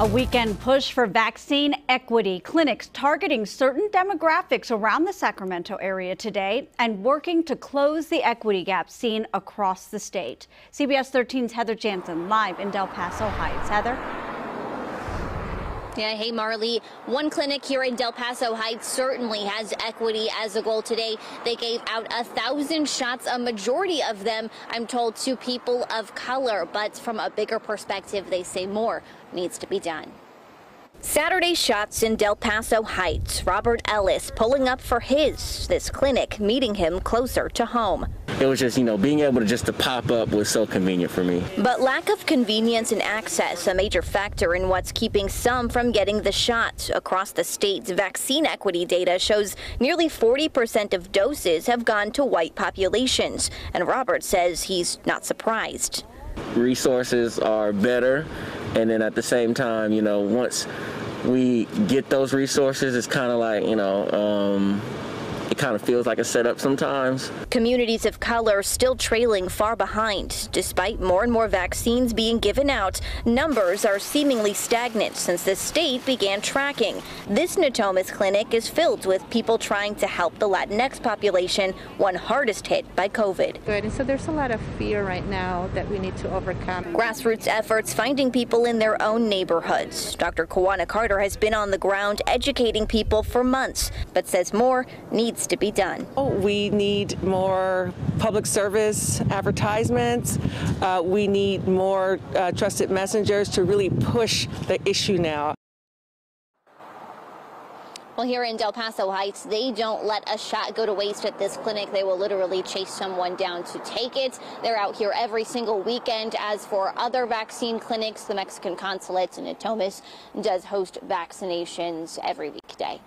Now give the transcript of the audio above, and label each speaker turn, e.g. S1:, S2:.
S1: A weekend push for vaccine equity. Clinics targeting certain demographics around the Sacramento area today and working to close the equity gap seen across the state. CBS 13's Heather Jansen live in Del Paso Heights. Heather?
S2: Yeah, hey Marley. One clinic here in Del Paso Heights certainly has equity as a goal today. They gave out a thousand shots, a majority of them, I'm told, to people of color. But from a bigger perspective, they say more needs to be done. Saturday shots in Del Paso Heights. Robert Ellis pulling up for his, this clinic meeting him closer to home.
S3: It was just, you know, being able to just to pop up was so convenient for me.
S2: But lack of convenience and access, a major factor in what's keeping some from getting the shot. Across the state's vaccine equity data shows nearly 40% of doses have gone to white populations. And Robert says he's not surprised.
S3: Resources are better and then at the same time, you know, once we get those resources, it's kind of like, you know, um, it kind of feels like a setup sometimes.
S2: Communities of color still trailing far behind. Despite more and more vaccines being given out, numbers are seemingly stagnant since the state began tracking. This Natomas clinic is filled with people trying to help the Latinx population, one hardest hit by COVID.
S4: Good, and so there's a lot of fear right now that we need to overcome.
S2: Grassroots efforts finding people in their own neighborhoods. Dr. Kawana Carter has been on the ground educating people for months, but says more needs needs to be done.
S5: We need more public service advertisements. Uh, we need more uh, trusted messengers to really push the issue now.
S2: Well, here in Del Paso Heights, they don't let a shot go to waste at this clinic. They will literally chase someone down to take it. They're out here every single weekend. As for other vaccine clinics, the Mexican consulate in Natomas does host vaccinations every weekday.